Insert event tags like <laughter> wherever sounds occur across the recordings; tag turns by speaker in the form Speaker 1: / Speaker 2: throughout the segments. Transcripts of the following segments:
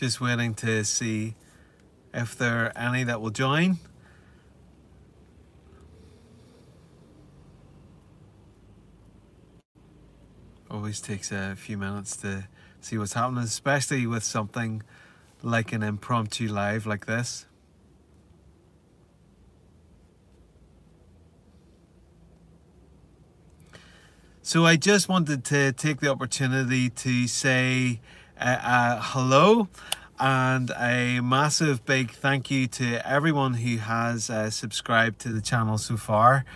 Speaker 1: Just waiting to see if there are any that will join. Always takes a few minutes to see what's happening, especially with something like an impromptu live like this. So I just wanted to take the opportunity to say uh, uh, hello and a massive big thank you to everyone who has uh, subscribed to the channel so far.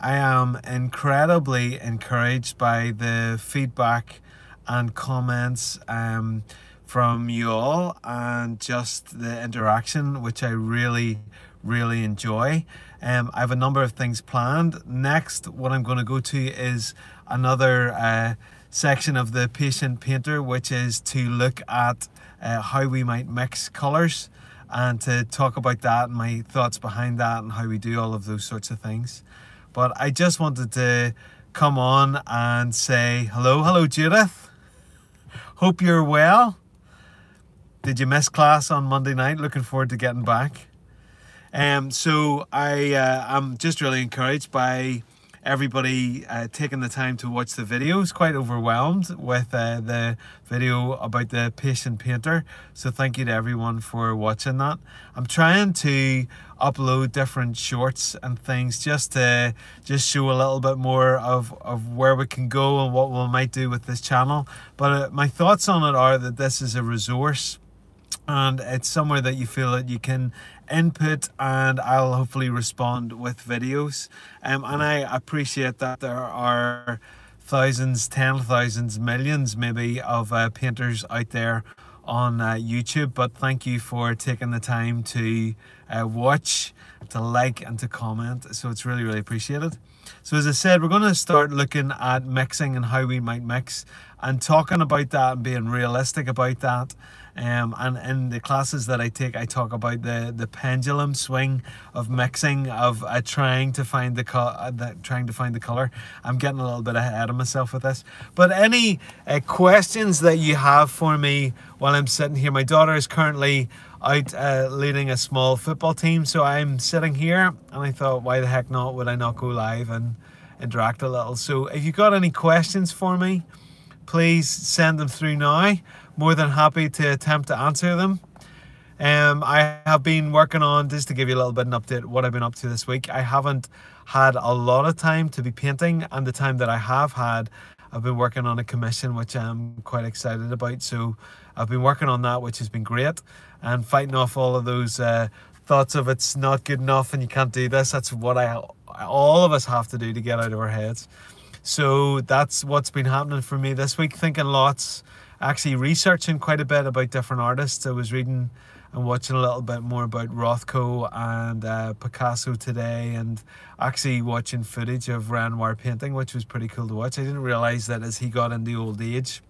Speaker 1: I am incredibly encouraged by the feedback and comments um, from you all and just the interaction, which I really, really enjoy. Um, I have a number of things planned. Next, what I'm going to go to is another uh, section of the patient painter, which is to look at uh, how we might mix colours and to talk about that and my thoughts behind that and how we do all of those sorts of things. But I just wanted to come on and say hello, hello, Judith. Hope you're well. Did you miss class on Monday night? Looking forward to getting back. Um, so I uh, I'm just really encouraged by everybody uh, taking the time to watch the videos. Quite overwhelmed with uh, the video about the patient painter. So thank you to everyone for watching that. I'm trying to upload different shorts and things just to just show a little bit more of, of where we can go and what we might do with this channel. But uh, my thoughts on it are that this is a resource and it's somewhere that you feel that you can input and I'll hopefully respond with videos. Um, and I appreciate that there are thousands ten thousands millions maybe of uh, painters out there on uh, YouTube but thank you for taking the time to uh, watch to like and to comment. So it's really really appreciated. So as I said we're going to start looking at mixing and how we might mix and talking about that and being realistic about that um, and in the classes that I take, I talk about the, the pendulum swing of mixing, of uh, trying to find the, co- uh, trying to find the color. I'm getting a little bit ahead of myself with this. But any uh, questions that you have for me while I'm sitting here, my daughter is currently out uh, leading a small football team, so I'm sitting here, and I thought, why the heck not? Would I not go live and interact a little? So if you've got any questions for me, please send them through now more than happy to attempt to answer them. Um, I have been working on, just to give you a little bit of an update, what I've been up to this week. I haven't had a lot of time to be painting, and the time that I have had, I've been working on a commission, which I'm quite excited about. So I've been working on that, which has been great, and fighting off all of those uh, thoughts of it's not good enough and you can't do this. That's what I, all of us have to do to get out of our heads. So that's what's been happening for me this week, thinking lots actually researching quite a bit about different artists. I was reading and watching a little bit more about Rothko and uh, Picasso today, and actually watching footage of Renoir painting, which was pretty cool to watch. I didn't realize that as he got into old age,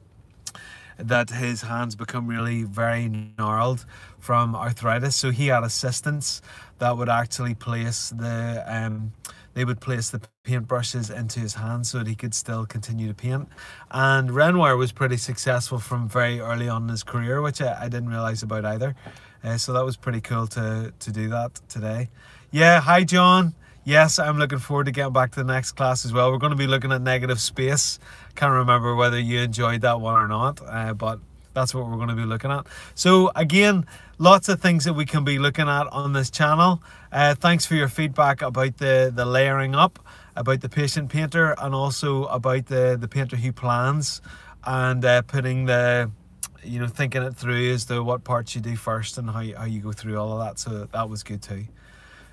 Speaker 1: that his hands become really very gnarled from arthritis. So he had assistants that would actually place the um, they would place the paintbrushes into his hands so that he could still continue to paint. And Renoir was pretty successful from very early on in his career, which I, I didn't realize about either. Uh, so that was pretty cool to, to do that today. Yeah, hi John. Yes, I'm looking forward to getting back to the next class as well. We're going to be looking at negative space. Can't remember whether you enjoyed that one or not, uh, but that's what we're going to be looking at. So again, lots of things that we can be looking at on this channel. Uh, thanks for your feedback about the, the layering up, about the patient painter, and also about the, the painter who plans and uh, putting the, you know, thinking it through as to what parts you do first and how how you go through all of that. So that was good too.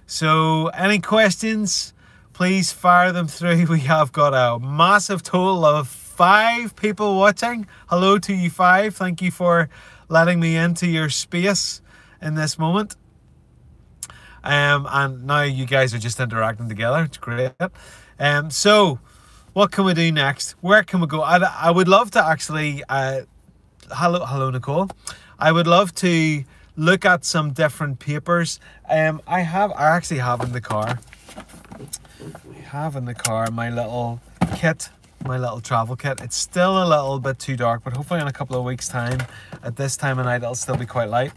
Speaker 1: So any questions, please fire them through. <laughs> We have got a massive total of five people watching. Hello to you five. Thank you for letting me into your space in this moment. Um, and now you guys are just interacting together. It's great. Um, so what can we do next? Where can we go? I, I would love to actually, uh, hello, hello, Nicole. I would love to look at some different papers. Um, I have, I actually have in the car, I have in the car my little kit my little travel kit. It's still a little bit too dark, but hopefully in a couple of weeks' time, at this time of night, it'll still be quite light.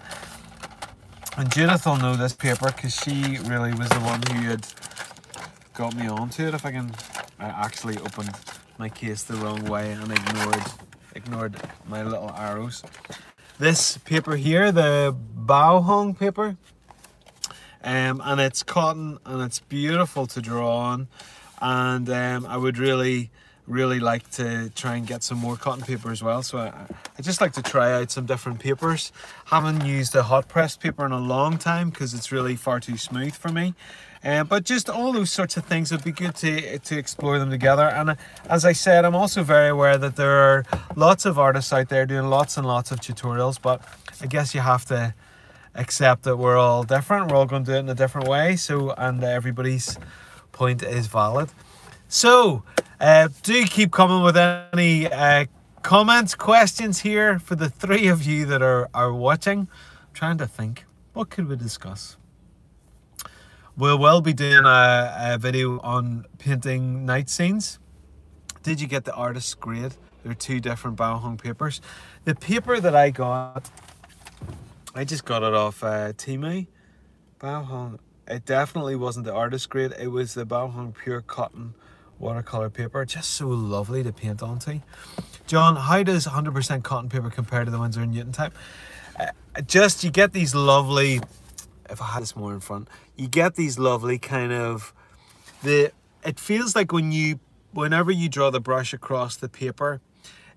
Speaker 1: And Judith will know this paper because she really was the one who had got me onto it. If I can, I actually opened my case the wrong way and ignored ignored my little arrows. This paper here, the Bao Hong paper, um, and it's cotton and it's beautiful to draw on and um, I would really really like to try and get some more cotton paper as well so I, I just like to try out some different papers haven't used a hot pressed paper in a long time because it's really far too smooth for me um, but just all those sorts of things would be good to to explore them together and uh, as I said I'm also very aware that there are lots of artists out there doing lots and lots of tutorials but I guess you have to accept that we're all different. We're all going to do it in a different way. So, and everybody's point is valid. So, uh, do keep coming with any uh, comments, questions here for the three of you that are, are watching. I'm trying to think, what could we discuss? We will be doing a, a video on painting night scenes. Did you get the artist's grade? There are two different Bao Hong papers. The paper that I got I just got it off uh, Temu. Bao Hong. It definitely wasn't the artist grade. It was the Bao Hong pure cotton watercolor paper. Just so lovely to paint onto. John, how does 100% cotton paper compare to the Winsor & Newton type? Uh, just, you get these lovely, if I had this more in front, you get these lovely kind of, the. it feels like when you, whenever you draw the brush across the paper,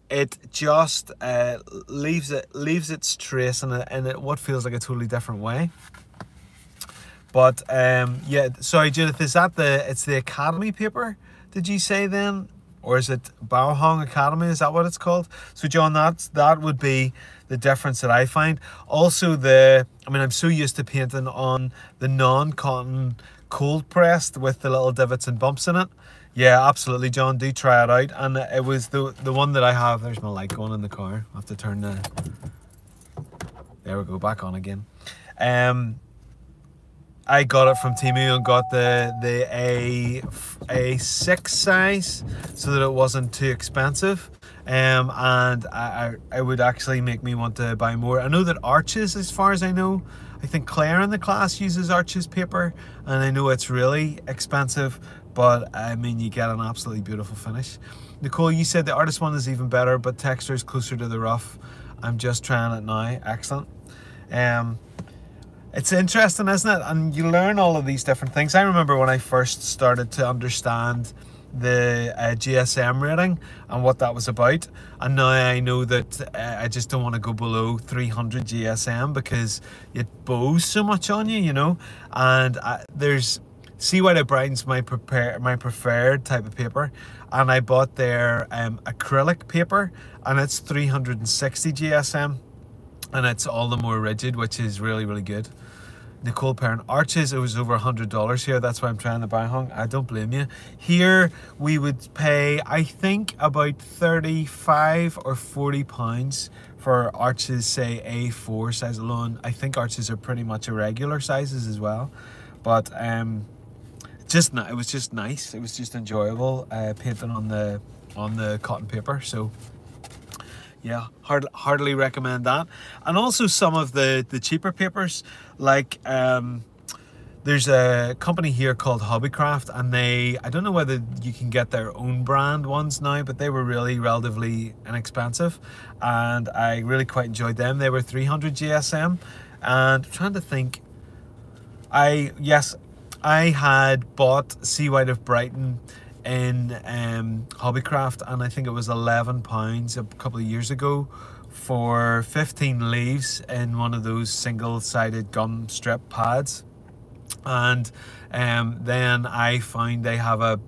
Speaker 1: it just uh, leaves it leaves its trace in, a, in a, what feels like a totally different way. But um, yeah, sorry, Judith, is that the it's the Academy paper? Did you say then, or is it Bao Hong Academy? Is that what it's called? So, John, that that would be the difference that I find. Also, the I mean, I'm so used to painting on the non-cotton cold pressed with the little divots and bumps in it yeah, absolutely, John. Do try it out. And it was the the one that I have. There's my light going in the car. I have to turn the. There we go, back on again. Um, I got it from Temu and got the the a a six size so that it wasn't too expensive. Um, and I, I, I would actually make me want to buy more. I know that Arches, as far as I know, I think Claire in the class uses Arches paper, and I know it's really expensive but I mean you get an absolutely beautiful finish. Nicole, you said the artist one is even better, but texture is closer to the rough. I'm just trying it now. Excellent. Um, it's interesting, isn't it? And you learn all of these different things. I remember when I first started to understand the uh, GSM rating and what that was about. And now I know that uh, I just don't want to go below 300 GSM because it bows so much on you, you know. And I, there's Seawhite of Brighton's my prepare my preferred type of paper, and I bought their um, acrylic paper, and it's 360 GSM, and it's all the more rigid, which is really really good. Nicole Perrin Arches, it was over a hundred dollars here. That's why I'm trying to buy hung. I don't blame you. Here we would pay, I think, about 35 or 40 pounds for arches, say A4 size alone. I think arches are pretty much irregular sizes as well. But um, just it was just nice. It was just enjoyable uh, painting on the on the cotton paper. So yeah, hard, hardly recommend that. And also some of the the cheaper papers, like um, there's a company here called Hobbycraft, and they I don't know whether you can get their own brand ones now, but they were really relatively inexpensive, and I really quite enjoyed them. They were 300 GSM, and I'm trying to think. I yes, I had bought Seawhite of Brighton in um, Hobbycraft and I think it was £11 a couple of years ago for 15 leaves in one of those single-sided gum strip pads and um, then I found they have a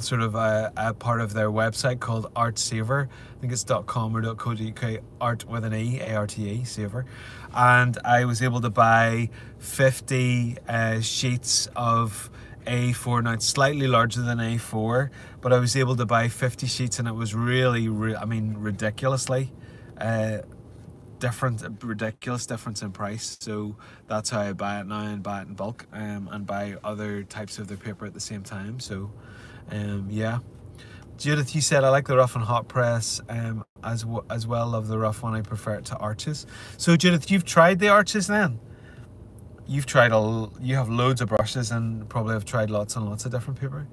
Speaker 1: sort of a, a, part of their website called Art Saver. I think it's dot .com or .co.uk, art with an E, A-R-T-E, Saver. And I was able to buy 50 uh, sheets of A4. Now it's slightly larger than A4, but I was able to buy 50 sheets and it was really, re I mean, ridiculously uh, different, ridiculous difference in price. So that's how I buy it now and buy it in bulk um, and buy other types of their paper at the same time. So um, yeah, Judith, you said I like the rough and hot press um, as as well. Love the rough one. I prefer it to arches. So Judith, you've tried the arches then? You've tried all. You have loads of brushes and probably have tried lots and lots of different paper.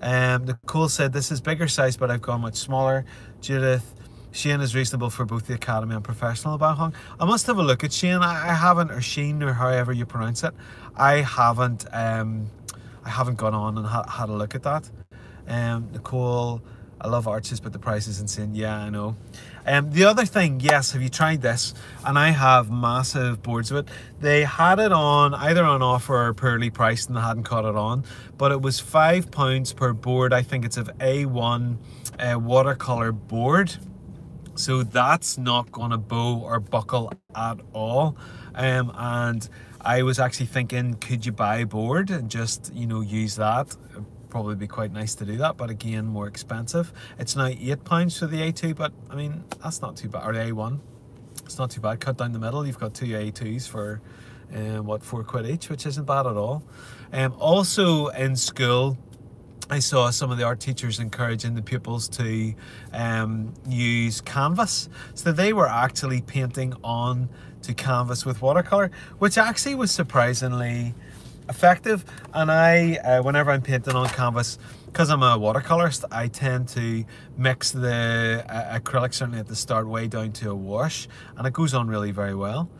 Speaker 1: Um, Nicole said this is bigger size, but I've gone much smaller. Judith, Shein is reasonable for both the academy and professional Bao Hong. I must have a look at Shein. I, I haven't, or Shane, or however you pronounce it. I haven't. Um, I haven't gone on and ha had a look at that. Um, Nicole, I love arches, but the price is insane. Yeah, I know. Um, the other thing, yes, have you tried this? And I have massive boards of it. They had it on either on offer or poorly priced and they hadn't caught it on, but it was five pounds per board. I think it's of A1 uh, watercolor board. So that's not gonna bow or buckle at all. Um, and I was actually thinking, could you buy a board and just, you know, use that? Probably be quite nice to do that, but again, more expensive. It's now eight pounds for the A2, but I mean, that's not too bad, or the A1. It's not too bad. Cut down the middle, you've got two A2s for, um, what, four quid each, which isn't bad at all. Um, also in school, I saw some of the art teachers encouraging the pupils to um, use canvas. So they were actually painting on to canvas with watercolor, which actually was surprisingly effective. And I, uh, whenever I'm painting on canvas, because I'm a watercolorist, I tend to mix the uh, acrylic certainly at the start way down to a wash, and it goes on really very well.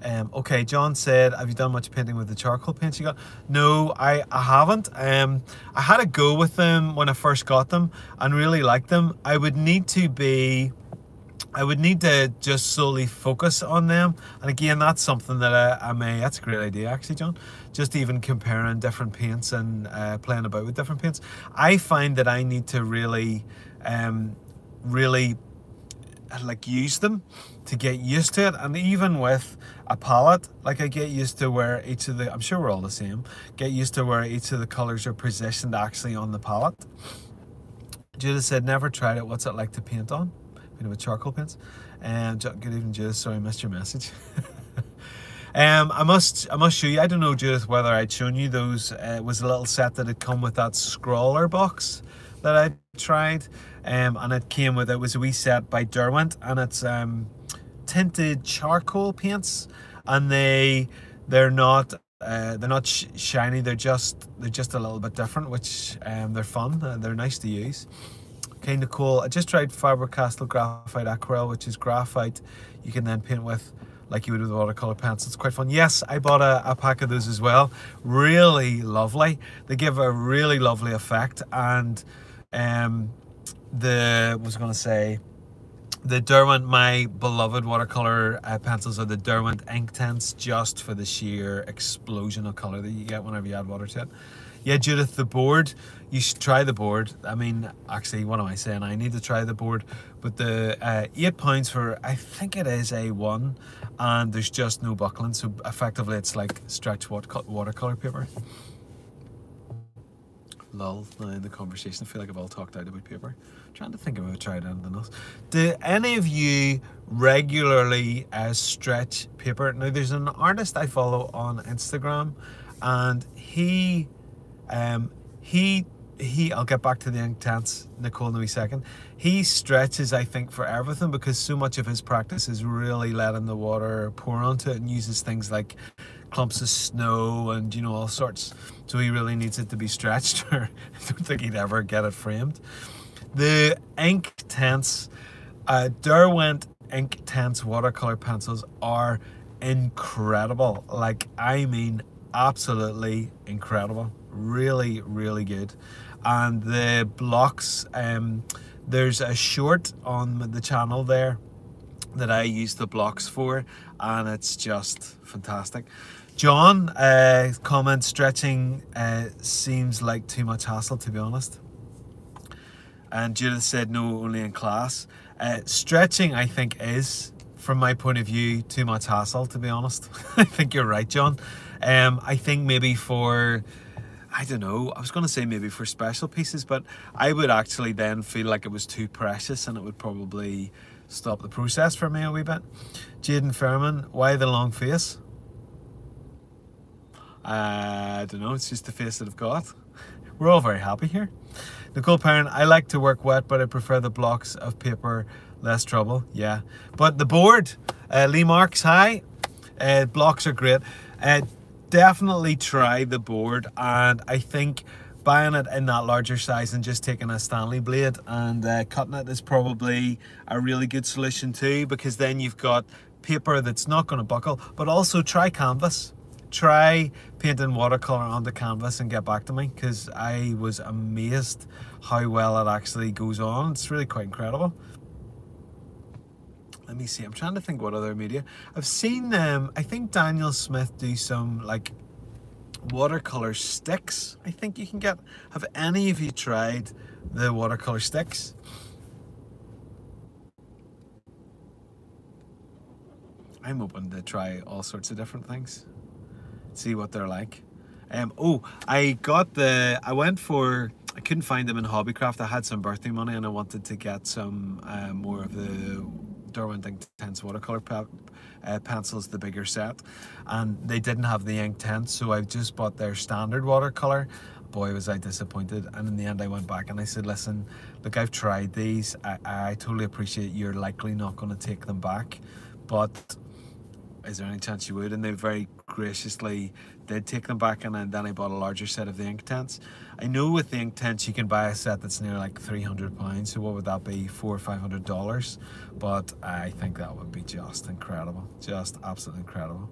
Speaker 1: Um, okay, John said, have you done much painting with the charcoal paints you got? No, I, I haven't. Um, I had a go with them when I first got them and really liked them. I would need to be I would need to just solely focus on them. And again, that's something that I, I may, that's a great idea actually, John. Just even comparing different paints and uh, playing about with different paints. I find that I need to really, um, really like use them to get used to it. And even with a palette, like I get used to where each of the, I'm sure we're all the same, get used to where each of the colors are positioned actually on the palette. Judith said, never tried it. What's it like to paint on? You know, with charcoal pens. And um, good evening, Judith. Sorry, I missed your message. <laughs> um, I must, I must show you. I don't know, Judith, whether I'd shown you those. Uh, it was a little set that had come with that Scrawlrbox that I tried, um, and it came with it was a wee set by Derwent, and it's um, tinted charcoal paints, and they they're not uh, they're not sh shiny. They're just they're just a little bit different, which um, they're fun. Uh, they're nice to use. Okay, cool. I just tried Faber-Castell Graphite Aquarelle, which is graphite you can then paint with like you would with watercolor pencils. It's quite fun. Yes, I bought a, a, pack of those as well. Really lovely. They give a really lovely effect. And um, the, what was I going to say? The Derwent, my beloved watercolor uh, pencils are the Derwent Inktense just for the sheer explosion of color that you get whenever you add water to it yeah, Judith, the board, you should try the board. I mean, actually, what am I saying? I need to try the board, but the uh, eight pounds for, I think it is A1, and there's just no buckling, so effectively it's like stretch watercolor paper. Lol, now in the conversation, I feel like I've all talked out about paper. I'm trying to think I've tried anything else. Do any of you regularly uh, stretch paper? Now, there's an artist I follow on Instagram, and he um, he he I'll get back to the Inktense Nicole in a second. He stretches I think for everything because so much of his practice is really letting the water pour onto it and uses things like clumps of snow and you know all sorts. So he really needs it to be stretched <laughs> or I don't think he'd ever get it framed. The Inktense uh, Derwent ink Inktense watercolor pencils are incredible. Like I mean absolutely incredible really really good and the blocks um, there's a short on the channel there that I use the blocks for and it's just fantastic. John uh, comment stretching uh, seems like too much hassle to be honest. And Judith said no only in class. Uh, stretching I think is from my point of view too much hassle to be honest. <laughs> I think you're right John. Um, I think maybe for I don't know, I was going to say maybe for special pieces, but I would actually then feel like it was too precious and it would probably stop the process for me a wee bit. Jaden Fairman, why the long face? Uh, I don't know, it's just the face that I've got. We're all very happy here. Nicole Perrin, I like to work wet, but I prefer the blocks of paper, less trouble. Yeah. But the board, uh, Lee Marks, hi. Uh, blocks are great. Uh, definitely try the board, and I think buying it in that larger size and just taking a Stanley blade and uh, cutting it is probably a really good solution too because then you've got paper that's not going to buckle but also try canvas. Try painting watercolor on the canvas and get back to me because I was amazed how well it actually goes on. It's really quite incredible let me see i'm trying to think what other media i've seen um i think daniel smith do some like watercolor sticks I think you can get. Have any of you tried the watercolor sticks? I'm open to try all sorts of different things. See what they're like. Um, oh, I got the, I went for, I couldn't find them in Hobbycraft. I had some birthday money and I wanted to get some uh, more of the Derwent Inktense watercolor uh, pencils, the bigger set, and they didn't have the Inktense, so I just bought their standard watercolor. Boy, was I disappointed. And in the end, I went back and I said, Listen, look, I've tried these. I, I totally appreciate you're likely not going to take them back, but is there any chance you would? And they very graciously did take them back, and then I bought a larger set of the Inktense. I know with the Inktense you can buy a set that's near like 300 pounds, so what would that be? Four or five hundred dollars. But I think that would be just incredible, just absolutely incredible.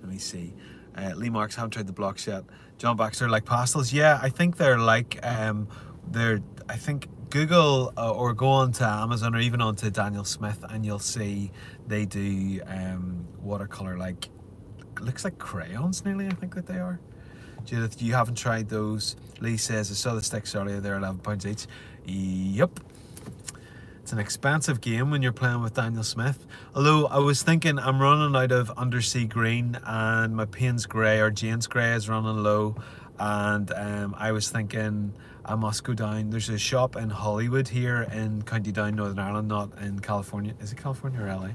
Speaker 1: Let me see. Uh, Lee Marks haven't tried the blocks yet. John Baxter like pastels. Yeah, I think they're like um, they're. I think Google uh, or go on to Amazon or even onto Daniel Smith and you'll see they do um, watercolor like looks like crayons nearly I think that they are. Judith, you haven't tried those. Lee says I saw the sticks earlier, they're 11 pounds each. Yep. It's an expensive game when you're playing with Daniel Smith. Although I was thinking I'm running out of undersea green and my Payne's grey or Jane's grey is running low and um, I was thinking I must go down. There's a shop in Holywood here in County Down, Northern Ireland, not in California. Is it California or LA?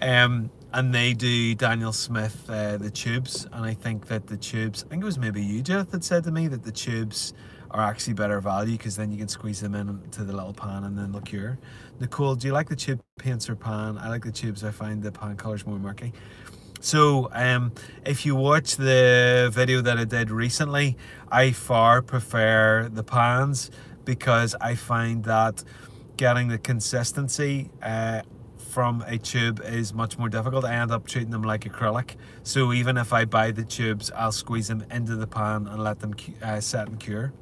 Speaker 1: Um, and they do Daniel Smith uh, the tubes, and I think that the tubes. I think it was maybe you, Jeff, that said to me that the tubes are actually better value because then you can squeeze them into the little pan and then look here. Nicole, do you like the tube paints or pan? I like the tubes. I find the pan colors more murky. So um, if you watch the video that I did recently, I far prefer the pans because I find that getting the consistency uh, from a tube is much more difficult. I end up treating them like acrylic. So even if I buy the tubes, I'll squeeze them into the pan and let them uh, set and cure.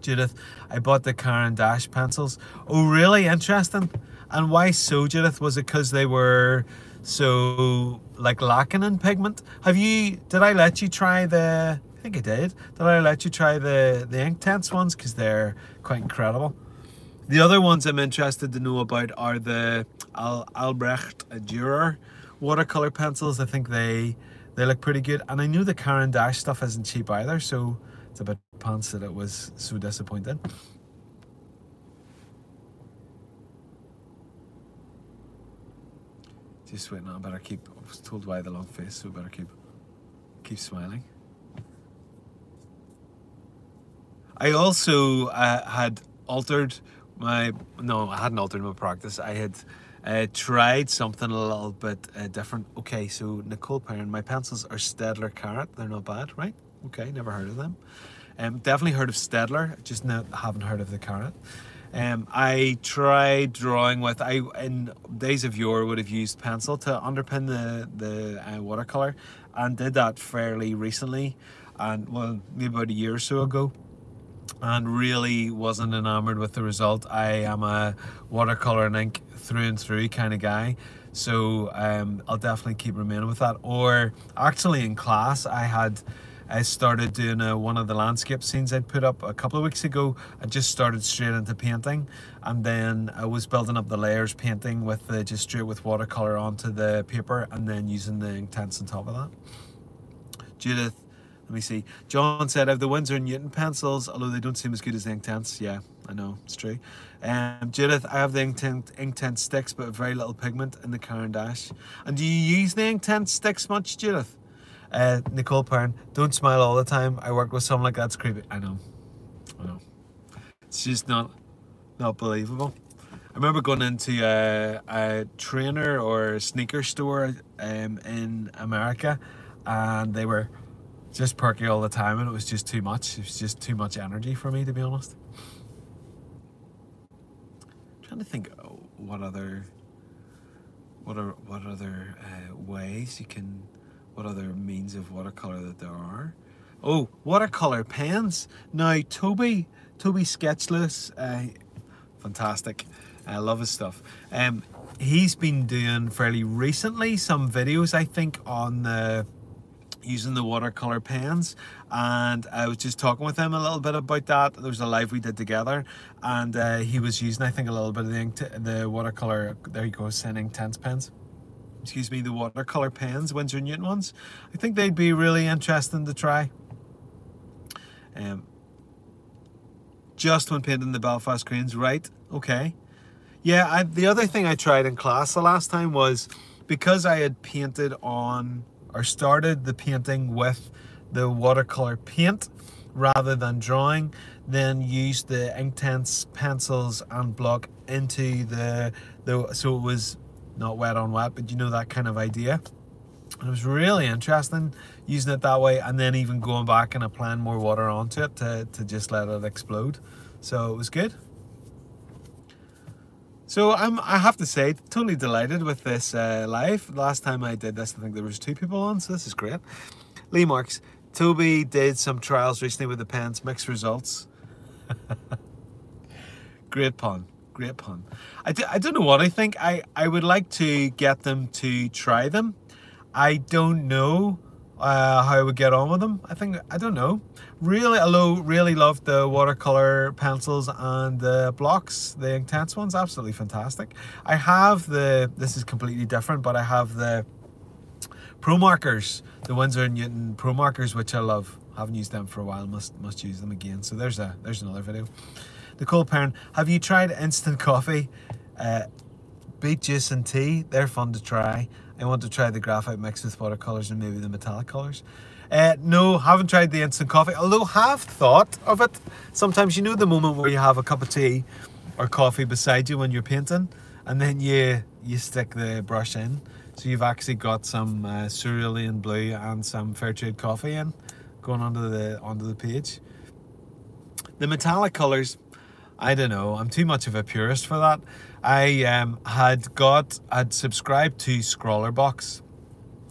Speaker 1: Judith, I bought the Caran d'Ache pencils. Oh, really? Interesting. And why so, Judith? Was it because they were so like lacking in pigment. Have you, did I let you try the, I think I did, did I let you try the, the Inktense ones? Because they're quite incredible. The other ones I'm interested to know about are the Al Albrecht Dürer watercolor pencils. I think they they look pretty good. And I knew the Caran d'Ache stuff isn't cheap either, so it's a bit pants that it was so disappointing. Just waiting on. I better keep. I was told why the long face, so better keep keep smiling. I also uh, had altered my no, I hadn't altered my practice. I had uh, tried something a little bit uh, different. Okay, so Nicole Perrin, my pencils are Staedtler Karat. They're not bad, right? Okay, never heard of them. Um, definitely heard of Staedtler, just not, haven't heard of the Karat. Um, I tried drawing with I in days of yore would have used pencil to underpin the the uh, watercolor, and did that fairly recently, and well maybe about a year or so ago, and really wasn't enamored with the result. I am a watercolor and ink through and through kind of guy. So um, I'll definitely keep remaining with that. Or actually in class, I had I started doing a, one of the landscape scenes I'd put up a couple of weeks ago. I just started straight into painting and then I was building up the layers painting with the, just straight with watercolor onto the paper and then using the Inktense on top of that. Judith, let me see. John said I have the Winsor Newton pencils, although they don't seem as good as the Inktense. Yeah, I know, it's true. Um, Judith, I have the Inktense, Inktense sticks, but very little pigment in the Caran d'Ache. And do you use the Inktense sticks much, Judith? Uh, Nicole Perrin, don't smile all the time. I work with someone like that's creepy. I know. I know. It's just not not believable. I remember going into a, a trainer or sneaker store um, in America, and they were just perky all the time, and it was just too much. It was just too much energy for me, to be honest. I'm trying to think oh, what other what are what other uh, ways you can what other means of watercolor that there are? Oh watercolor pens. Now toby toby sketchless uh, fantastic. I love his stuff. Um he's been doing fairly recently some videos i think on the using the watercolor pens. And I was just talking with him a little bit about that. There was a live we did together. And uh, he was using I think a little bit of the, the watercolor. There you go sending tense pens excuse me the watercolor pens Winsor Newton ones. I think they'd be really interesting to try. Um, just when painting the Belfast Cranes right okay. Yeah I, the other thing I tried in class the last time was because I had painted on or started the painting with the watercolor paint rather than drawing then used the Inktense pencils and block into the, the so it was not wet on wet but you know that kind of idea and it was really interesting using it that way and then even going back and applying more water onto it to, to just let it explode so it was good so I'm, I have to say, totally delighted with this uh, live. Last time I did this, I think there was two people on, so this is great. Lee Marks, Toby did some trials recently with the pens, mixed results. <laughs> great pun, great pun. I d- I don't know what I think. I, I would like to get them to try them. I don't know uh, how I would get on with them. I think, I don't know. Really, although really loved the watercolor pencils and the blocks, the intense ones, absolutely fantastic. I have the, this is completely different, but I have the Pro Markers, the and Newton Pro Markers, which I love. Haven't used them for a while, must must use them again. So there's a there's another video. Nicole Perrin, have you tried instant coffee? Uh, beet juice and tea, they're fun to try. I want to try the graphite mixed with watercolors and maybe the metallic colors. Uh, no, haven't tried the instant coffee, although have thought of it. Sometimes you know the moment where you have a cup of tea or coffee beside you when you're painting and then you, you stick the brush in. So you've actually got some uh, cerulean blue and some fair trade coffee in going onto the onto the page. The metallic colors, I don't know. I'm too much of a purist for that. I um, had got, had subscribed to Scrawlrbox,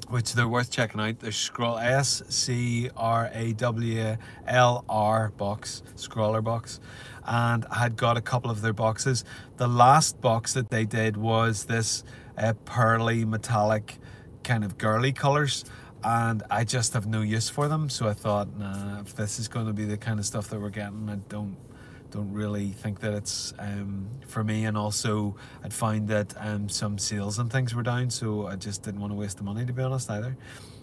Speaker 1: which they're worth checking out. There's Scroll S C R A W L R box, Scrawlrbox, and I had got a couple of their boxes. The last box that they did was this uh, pearly metallic kind of girly colors and I just have no use for them so I thought nah if this is going to be the kind of stuff that we're getting I don't don't really think that it's um, for me and also I'd find that um, some sales and things were down so I just didn't want to waste the money to be honest either.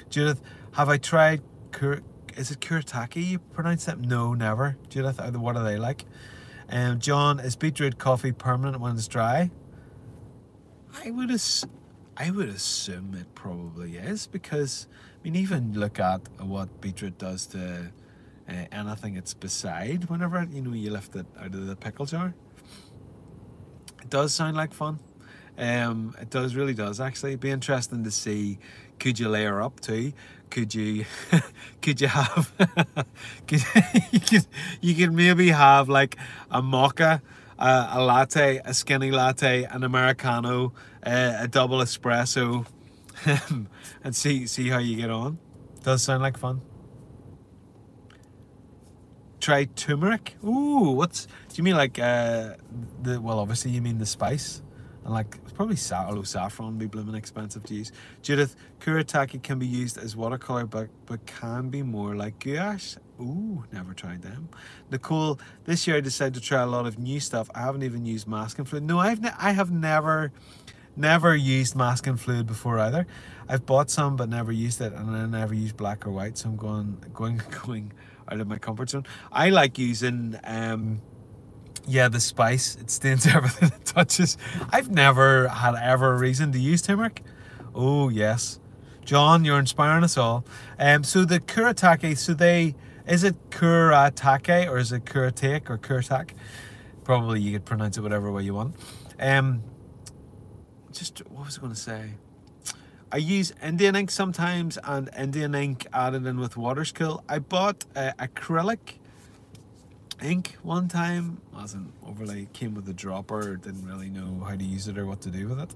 Speaker 1: Judith, have I tried, Kur is it Kuretake you pronounce that? No, never. Judith, what are they like? Um, John, is beetroot coffee permanent when it's dry? I would I would assume it probably is because I mean even look at what beetroot does to uh, anything it's beside whenever you know you lift it out of the pickle jar. It does sound like fun. Um, it does really does actually. It'd be interesting to see. Could you layer up too? Could you? <laughs> could you have? <laughs> could, you <laughs> could you could maybe have like a mocha, uh, a latte, a skinny latte, an americano, uh, a double espresso, and see see how you get on. Does sound like fun try turmeric. Ooh, what's do you mean like uh the well obviously you mean the spice and like it's probably sa- although saffron be blooming expensive to use. Judith, Kuretake can be used as watercolor but but can be more like gouache. Ooh, never tried them. Nicole, this year I decided to try a lot of new stuff. I haven't even used masking fluid. No, I've ne- I have never never used masking fluid before either. I've bought some but never used it and I never used black or white so I'm going going <laughs> going out of my comfort zone. I like using, um, yeah, the spice. It stains everything <laughs> it touches. I've never had ever reason to use turmeric. Oh, yes. John, you're inspiring us all. Um, so the Kuretake, so they, Is it kuratake or is it kuratake or kurtak? Probably you could pronounce it whatever way you want. Um, just what was I going to say? I use Indian ink sometimes, and Indian ink added in with Waterskill. I bought uh, acrylic ink one time. Wasn't overly came with a dropper. Didn't really know how to use it or what to do with it.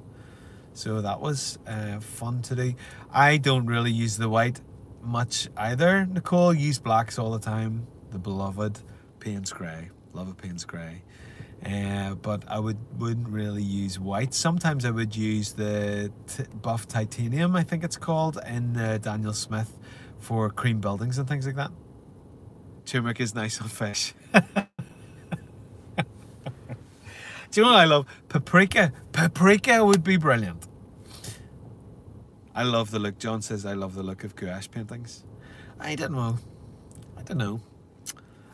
Speaker 1: So that was uh, fun to do. I don't really use the white much either. Nicole use blacks all the time. The beloved Payne's Grey. Love a Payne's Grey. Uh, but I would wouldn't really use white. Sometimes I would use the buff titanium, I think it's called, in uh, Daniel Smith for cream buildings and things like that. Turmeric is nice on fish. <laughs> Do you know what I love? Paprika. Paprika would be brilliant. I love the look. John says I love the look of gouache paintings. I don't know. I don't know.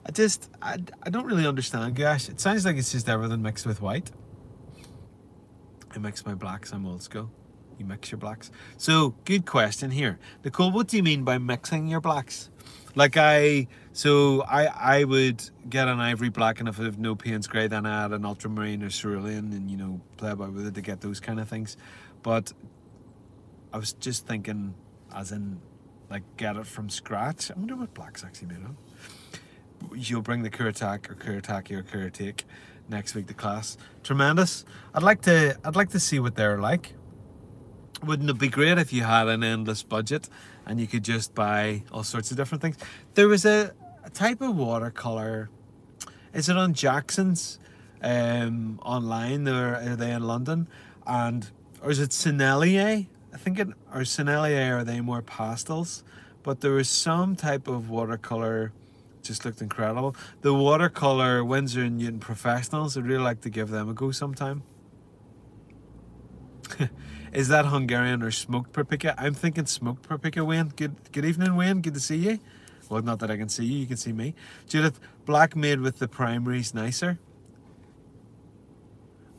Speaker 1: I just, I, I don't really understand gouache. It sounds like it's just everything mixed with white. I mix my blacks, I'm old school. You mix your blacks. So, good question here. Nicole, what do you mean by mixing your blacks? Like I, so I I would get an ivory black and if I have no Payne's grey then I add an ultramarine or cerulean and you know play about with it to get those kind of things. But I was just thinking as in like get it from scratch. I wonder what black's actually made of. You'll bring the Kuratake or Kuratake or Kuratake next week to class. Tremendous. I'd like to I'd like to see what they're like. Wouldn't it be great if you had an endless budget and you could just buy all sorts of different things? There was a, a type of watercolor. Is it on Jackson's um, online? Or are they in London? And or is it Sennelier? I think it or Sennelier are they more pastels? But there was some type of watercolor just looked incredible. The watercolor Winsor and Newton professionals, I'd really like to give them a go sometime. <laughs> Is that Hungarian or smoked paprika? I'm thinking smoked paprika, Wayne. Good good evening, Wayne. Good to see you. Well, not that I can see you, you can see me. Judith, black made with the primaries nicer.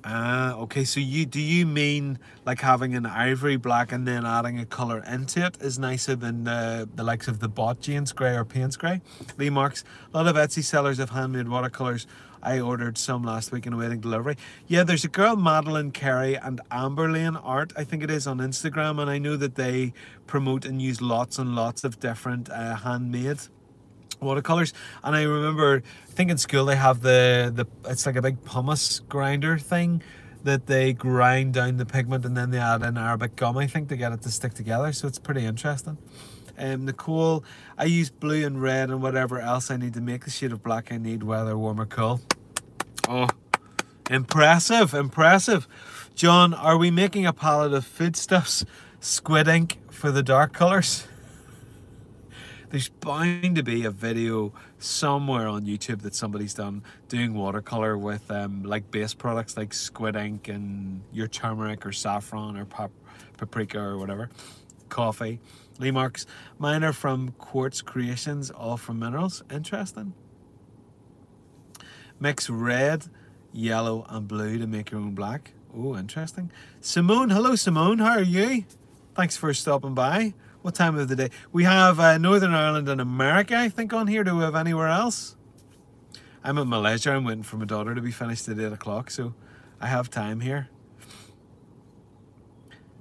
Speaker 1: Ah, okay. So you do you mean like having an ivory black and then adding a color into it is nicer than the the likes of the bot grey or Payne's grey? Lee Marks. A lot of Etsy sellers have handmade watercolors. I ordered some last week and awaiting delivery. Yeah, there's a girl Madeline Carey and Amberlane Art, I think it is on Instagram, and I know that they promote and use lots and lots of different uh, handmade watercolors and i remember i think in school they have the the it's like a big pumice grinder thing that they grind down the pigment and then they add an arabic gum i think to get it to stick together so it's pretty interesting um, Nicole, I use blue and red and whatever else I need to make the shade of black I need, whether warm or cool. Oh, impressive, impressive. John, are we making a palette of foodstuffs, squid ink for the dark colours? There's bound to be a video somewhere on YouTube that somebody's done doing watercolor with um, like base products like squid ink and your turmeric or saffron or pap paprika or whatever. Coffee. Lee Marks. Mine are from Quartz Creations, all from minerals. Interesting. Mix red, yellow, and blue to make your own black. Oh, interesting. Simone, hello Simone, how are you? Thanks for stopping by. What time of the day? We have uh, Northern Ireland and America, I think, on here. Do we have anywhere else? I'm in Malaysia. I'm waiting for my daughter to be finished at 8 o'clock, so I have time here.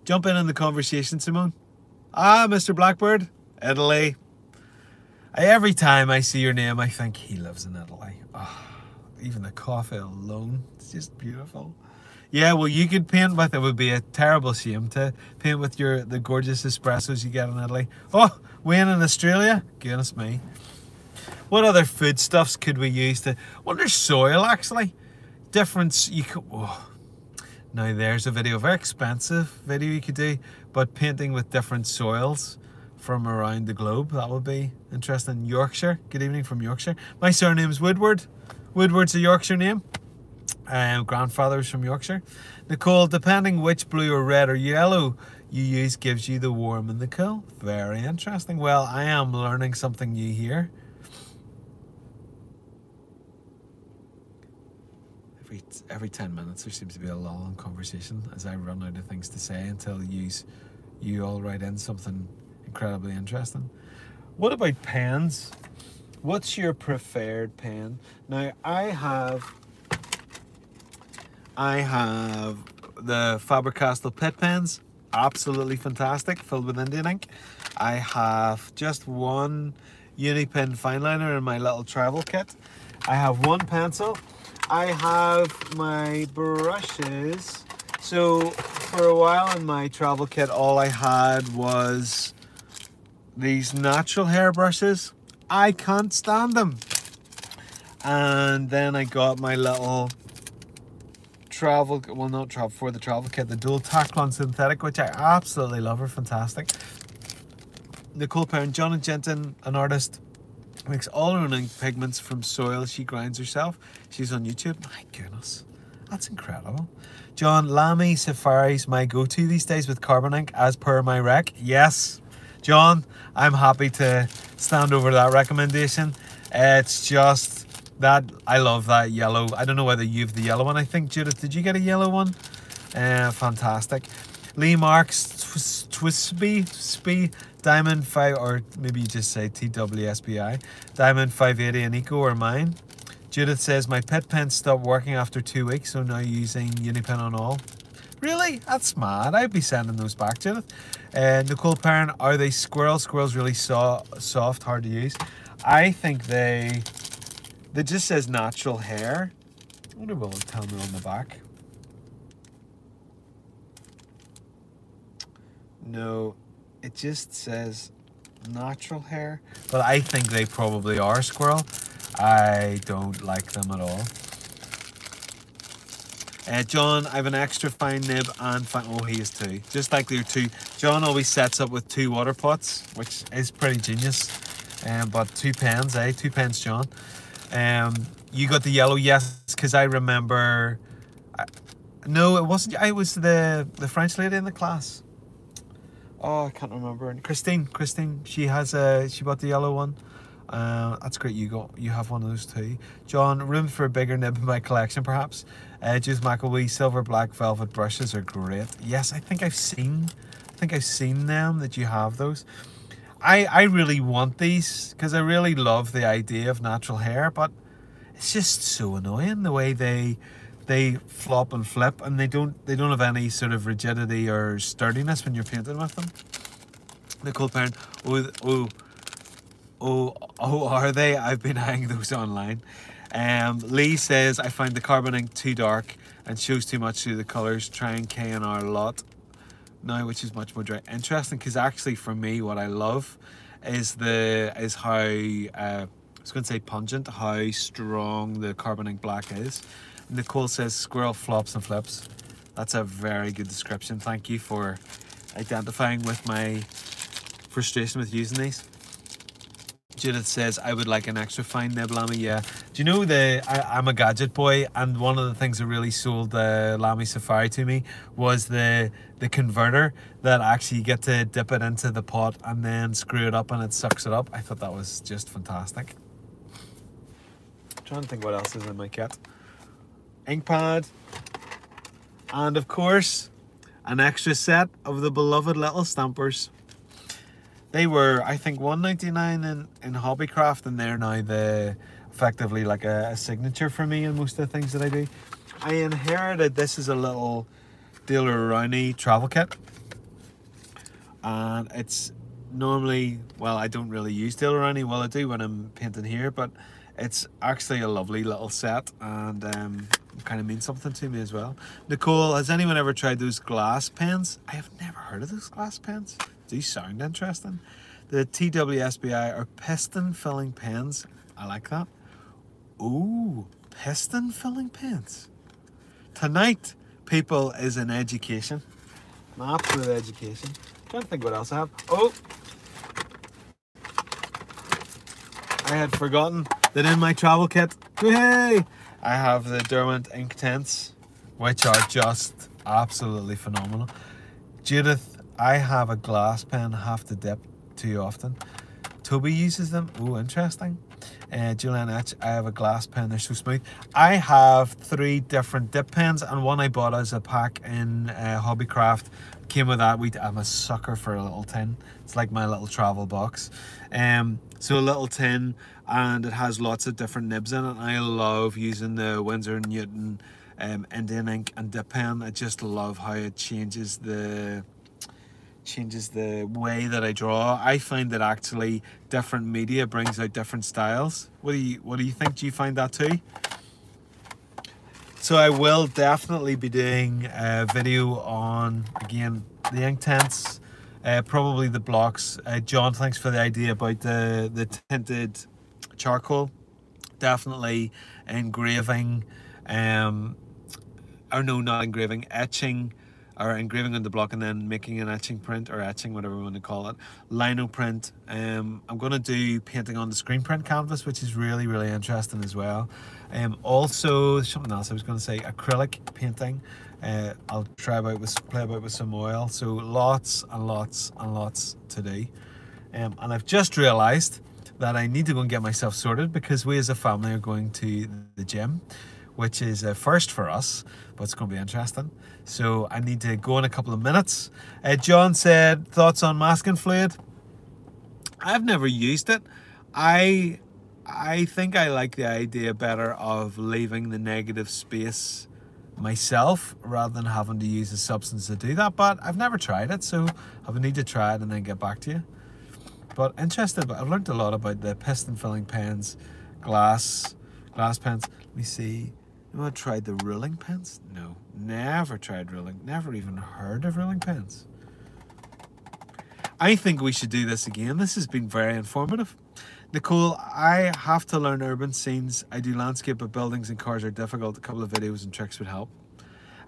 Speaker 1: Jump in on the conversation, Simone. Ah, Mr. Blackbird, Italy. I, every time I see your name, I think he lives in Italy. Oh, even the coffee alone, it's just beautiful. Yeah, well, you could paint with it. Would be a terrible shame to paint with your the gorgeous espressos you get in Italy. Oh, Wayne in Australia. Goodness me. What other foodstuffs could we use to? Well, there's soil actually. Difference you could. Oh. Now there's a video, very expensive video you could do, but painting with different soils from around the globe. That would be interesting. Yorkshire. Good evening from Yorkshire. My surname's Woodward. Woodward's a Yorkshire name um, grandfathers from Yorkshire. Nicole, depending which blue or red or yellow you use gives you the warm and the cool. Very interesting. Well, I am learning something new here. Every, every 10 minutes there seems to be a lull in conversation as I run out of things to say until you, you all write in something incredibly interesting. What about pens? What's your preferred pen? Now I have I have the Faber-Castell Pitt pens, absolutely fantastic, filled with Indian ink. I have just one Unipen fineliner in my little travel kit. I have one pencil. I have my brushes. So for a while in my travel kit, all I had was these natural hair brushes. I can't stand them. And then I got my little travel, well not travel, for the travel kit, the dual Taklon synthetic, which I absolutely love, are fantastic. Nicole Perrin, John and Jenton, an artist, makes all her own pigments from soil she grinds herself. She's on YouTube. My goodness, that's incredible. John, Lamy Safari's my go-to these days with carbon ink as per my rec. Yes, John, I'm happy to stand over that recommendation. It's just that I love that yellow. I don't know whether you've the yellow one. I think Judith, did you get a yellow one? Uh, fantastic. Lee Marks Twisby Spee Diamond 5 or maybe you just say TWSBI Diamond 580 and Eco are mine. Judith says my pet pen stopped working after two weeks, so now using Unipen on all. Really? That's mad. I'd be sending those back, Judith. Uh, Nicole Perrin, are they squirrel? Squirrels really so soft, hard to use. I think they that just says natural hair. I wonder what will tell me on the back. No, it just says natural hair. But I think they probably are squirrel. I don't like them at all. Uh, John, I have an extra fine nib and fine. Oh, he is too. Just like there are two. John always sets up with two water pots, which is pretty genius. Um, but two pens, eh? Two pens, John. Um, you got the yellow, yes, because I remember. I, no, it wasn't. I was the the French lady in the class. Oh, I can't remember. Christine, Christine, she has a. She bought the yellow one. Uh, that's great. You got you have one of those too. John, room for a bigger nib in my collection, perhaps. Edges, McElwee, silver black velvet brushes are great. Yes, I think I've seen. I think I've seen them that you have those. I, I really want these because I really love the idea of natural hair, but it's just so annoying the way they they flop and flip and they don't they don't have any sort of rigidity or sturdiness when you're painting with them. Nicole Perrin, oh oh oh oh are they? I've been <laughs> eyeing those online. Um, Lee says I find the carbon ink too dark and shows too much through the colours. Try and K and R lot now, which is much more. Interesting, because actually for me, what I love is the is how uh, I was going to say pungent, how strong the carbon ink black is. Nicole says squirrel flops and flips. That's a very good description. Thank you for identifying with my frustration with using these. Judith says, I would like an extra fine nib Lamy. Yeah. Do you know the I, am a gadget boy and one of the things that really sold the Lamy Safari to me was the the converter that actually you get to dip it into the pot and then screw it up and it sucks it up. I thought that was just fantastic. I'm trying to think what else is in my kit. Ink pad. And of course, an extra set of the beloved little stampers. They were, I think, 199 in, in Hobbycraft, and they're now the effectively like a, a signature for me in most of the things that I do. I inherited this is a little Daler Rowney travel kit, and it's normally well, I don't really use Rowney. Well, I do when I'm painting here, but it's actually a lovely little set and um, kind of means something to me as well. Nicole, has anyone ever tried those glass pens? I have never heard of those glass pens. These sound interesting. The TWSBI are piston filling pens. I like that. Ooh, piston filling pens. Tonight, people, is an education. An absolute education. I'm trying to think what else I have. Oh! I had forgotten that in my travel kit, hey, I have the Derwent Inktense, which are just absolutely phenomenal. Judith I have a glass pen, have to dip too often. Toby uses them. Oh, interesting. Uh, Julian Etch, I have a glass pen, they're so smooth. I have three different dip pens and one I bought as a pack in uh, Hobbycraft. Came with that. We, I'm a sucker for a little tin. It's like my little travel box. Um, so a little tin and it has lots of different nibs in it. I love using the Winsor Newton um, Indian ink and dip pen. I just love how it changes the changes the way that I draw. I find that actually different media brings out different styles. What do you what do you think? Do you find that too? So I will definitely be doing a video on again the Inktense, uh, probably the blocks. Uh, John, thanks for the idea about the the tinted charcoal. Definitely engraving, um, or no, not engraving, etching or engraving on the block and then making an etching print or etching, whatever we want to call it. Lino print. Um, I'm going to do painting on the screen print canvas, which is really, really interesting as well. Um, also, something else I was going to say, acrylic painting. Uh, I'll try about with play about with some oil. So lots and lots and lots to do. Um, and I've just realised that I need to go and get myself sorted because we as a family are going to the gym which is a first for us, but it's going to be interesting. So I need to go in a couple of minutes. Uh, John said, thoughts on masking fluid? I've never used it. I I think I like the idea better of leaving the negative space myself rather than having to use a substance to do that. But I've never tried it, so I would need to try it and then get back to you. But interested, but I've learned a lot about the piston filling pens, glass, glass pens. Let me see. You ever tried the ruling pens? No, never tried ruling. Never even heard of ruling pens. I think we should do this again. This has been very informative. Nicole, I have to learn urban scenes. I do landscape, but buildings and cars are difficult. A couple of videos and tricks would help.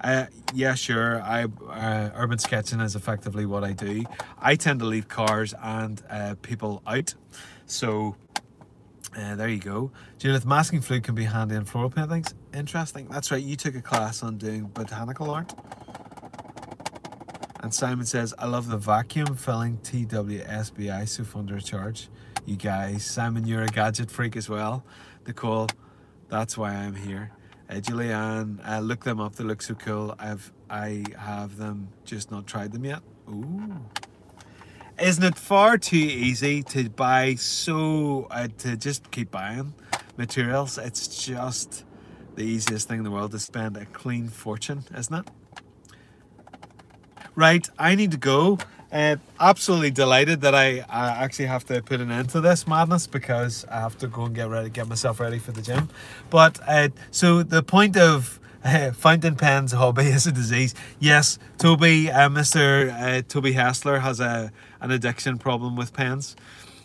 Speaker 1: Uh, yeah, sure. I uh, urban sketching is effectively what I do. I tend to leave cars and uh, people out, so uh, there you go. Judith, masking fluid can be handy in floral paintings. Interesting. That's right, you took a class on doing botanical art. And Simon says, I love the vacuum filling TWSBI so under charge. You guys, Simon, you're a gadget freak as well. Nicole, that's why I'm here. Uh, Julianne, uh, look them up. They look so cool. I've I have them, just not tried them yet. Ooh. Isn't it far too easy to buy so, uh, to just keep buying materials? It's just the easiest thing in the world to spend a clean fortune, isn't it? Right, I need to go. Uh, absolutely delighted that I, I actually have to put an end to this madness because I have to go and get ready, get myself ready for the gym. But uh, so the point of uh, fountain pens hobby <laughs> is a disease. Yes, Toby, uh, Mr. Uh, Toby Hassler has a an addiction problem with pens.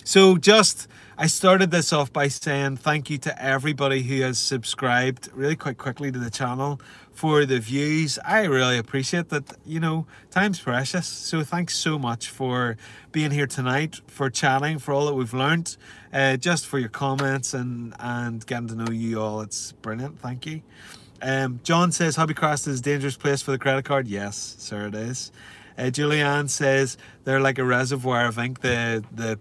Speaker 1: So just I started this off by saying thank you to everybody who has subscribed really quite quickly to the channel for the views. I really appreciate that. You know, time's precious. So thanks so much for being here tonight, for chatting, for all that we've learned, uh, just for your comments and and getting to know you all. It's brilliant. Thank you. Um, John says Hobbycraft is a dangerous place for the credit card. Yes, sir, it is. Uh, Julianne says they're like a reservoir of ink, the, the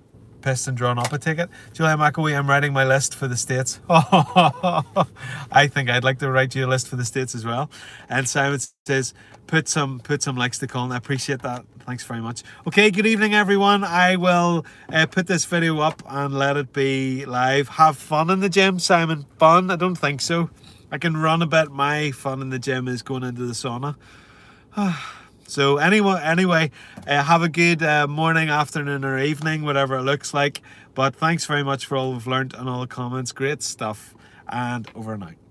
Speaker 1: piston drawn up a ticket. Julia McAwee, I'm writing my list for the States. <laughs> I think I'd like to write you a list for the States as well. And Simon says, put some put some likes to Colin. I appreciate that. Thanks very much. Okay, good evening, everyone. I will uh, put this video up and let it be live. Have fun in the gym, Simon. Fun? I don't think so. I can run a bit. My fun in the gym is going into the sauna. <sighs> So anyway, anyway, uh, have a good uh, morning, afternoon, or evening, whatever it looks like. But thanks very much for all we've learned and all the comments. Great stuff, and over and out.